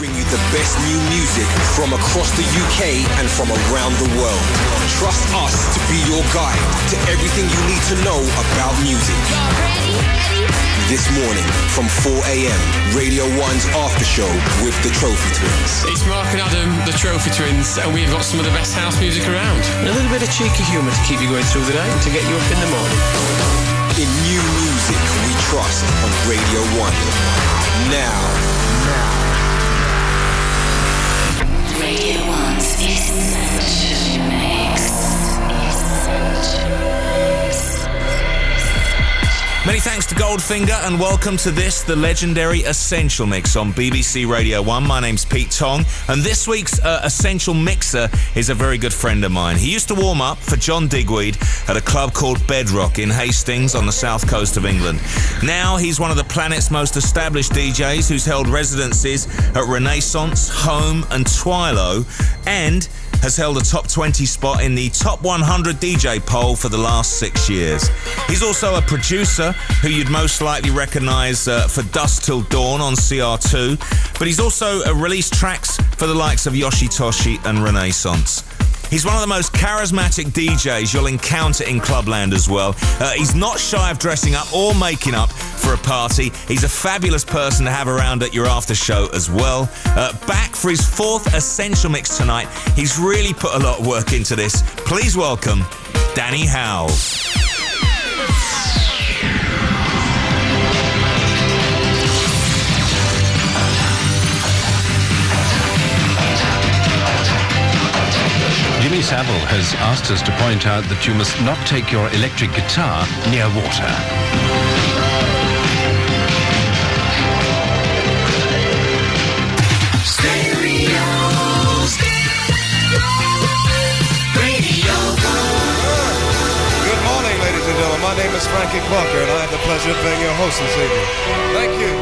bring you the best new music from across the UK and from around the world. Trust us to be your guide to everything you need to know about music. This morning from 4 a.m., Radio 1's After Show with the Trophy Twins. It's Mark and Adam, the Trophy Twins, and we've got some of the best house music around. And a little bit of cheeky humour to keep you going through the day and to get you up in the morning. In new music we trust on Radio 1. Now. Radio 1's Essential Mix. Essential Many thanks to Goldfinger and welcome to this, the legendary Essential Mix on BBC Radio 1. My name's Pete Tong and this week's uh, Essential Mixer is a very good friend of mine. He used to warm up for John Digweed at a club called Bedrock in Hastings on the south coast of England. Now he's one of the planet's most established DJs who's held residencies at Renaissance, Home and Twilo and has held a top 20 spot in the top 100 DJ poll for the last six years. He's also a producer who you'd most likely recognise uh, for Dusk Till Dawn on CR2, but he's also uh, released tracks for the likes of Yoshitoshi and Renaissance. He's one of the most charismatic DJs you'll encounter in Clubland as well. Uh, he's not shy of dressing up or making up for a party. He's a fabulous person to have around at your after show as well. Uh, back for his fourth Essential Mix tonight. He's really put a lot of work into this. Please welcome Danny Howells. Jimmy Savile has asked us to point out that you must not take your electric guitar near water. Good morning, ladies and gentlemen. My name is Frankie Parker, and I have the pleasure of being your host this evening. Thank you.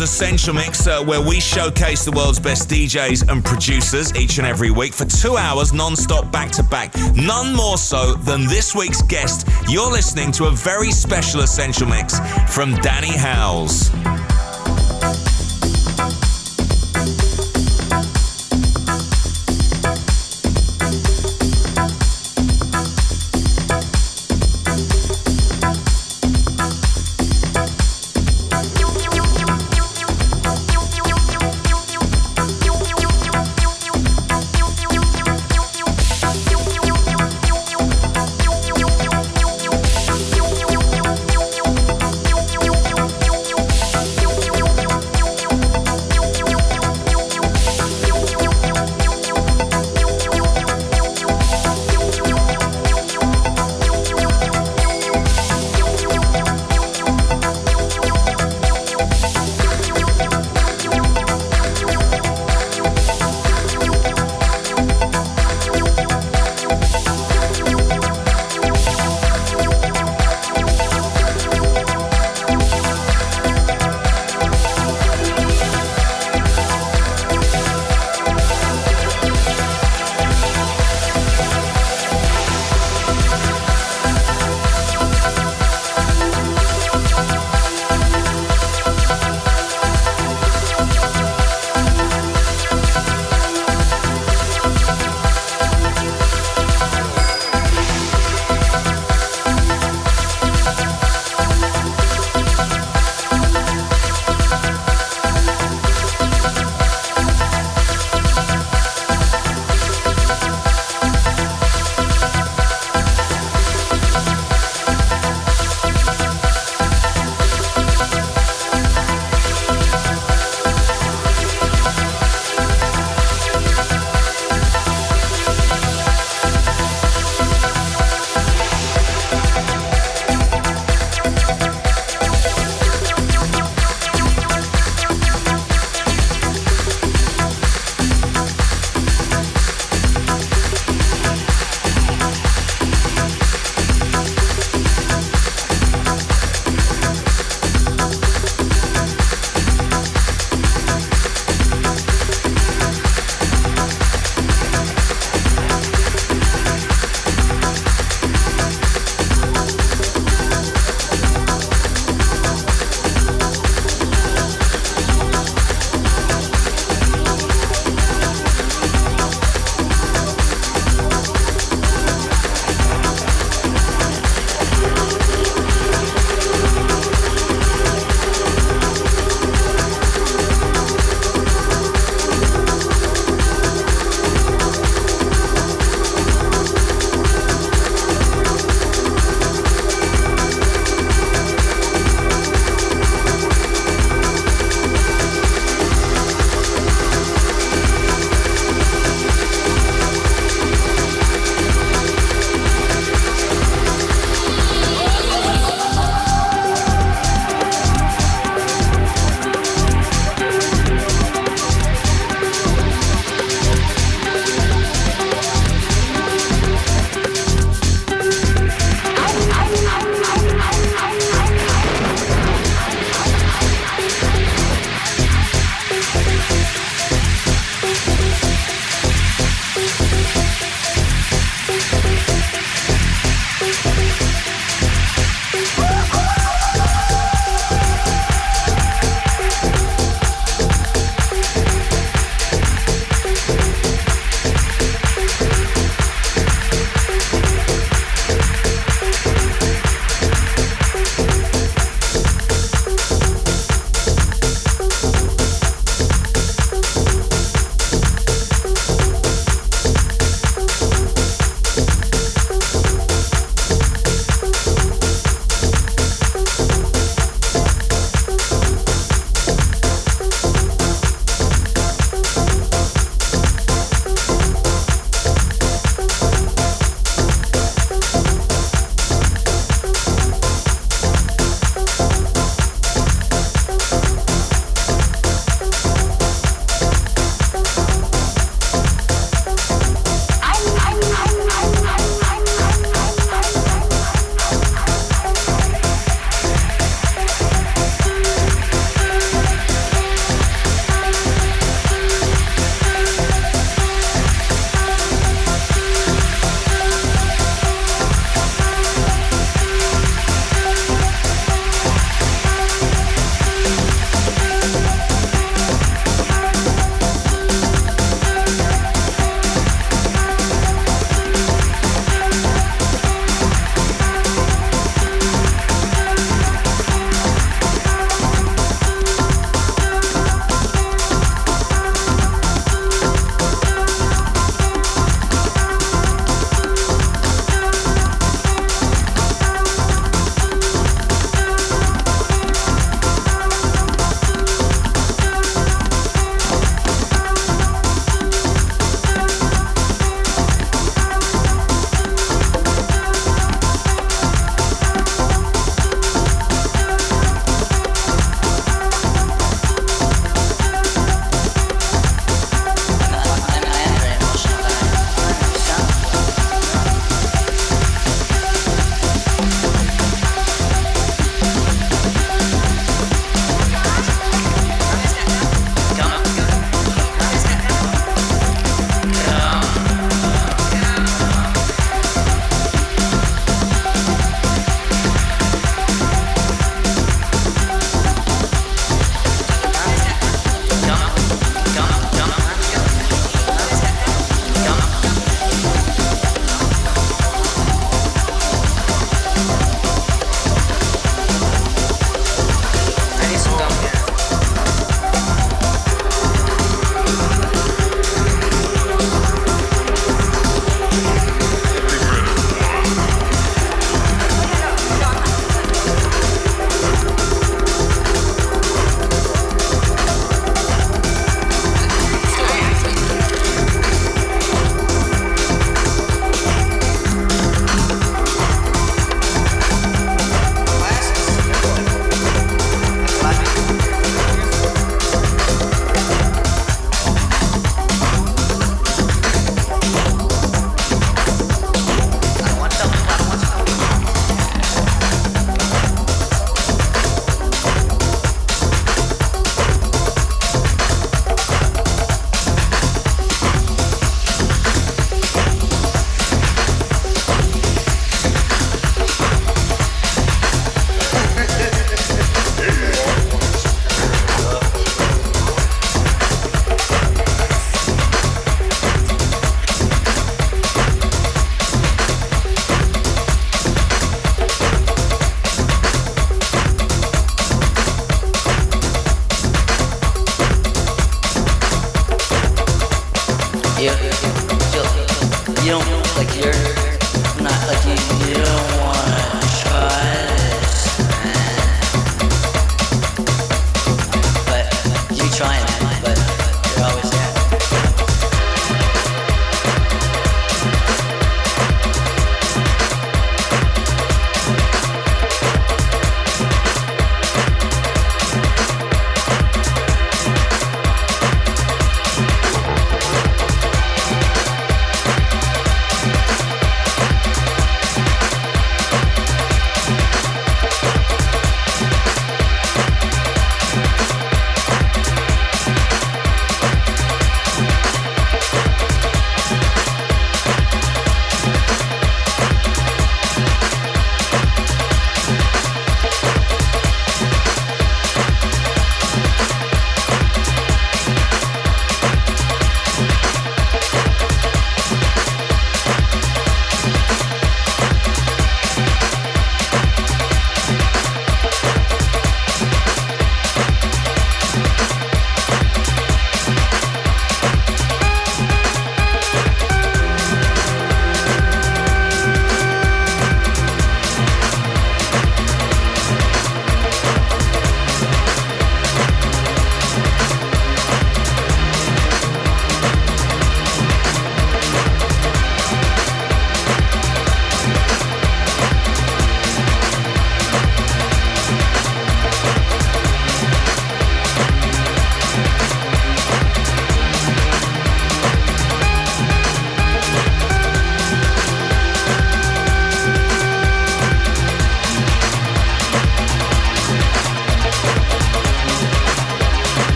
1's Essential Mix, uh, where we showcase the world's best DJs and producers each and every week for two hours non stop back to back. None more so than this week's guest. You're listening to a very special Essential Mix from Danny Howells.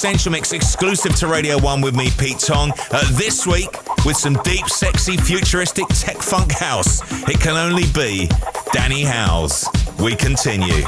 Essential Mix exclusive to Radio 1 with me, Pete Tong. Uh, this week, with some deep, sexy, futuristic tech funk house. It can only be Danny Howells. We continue.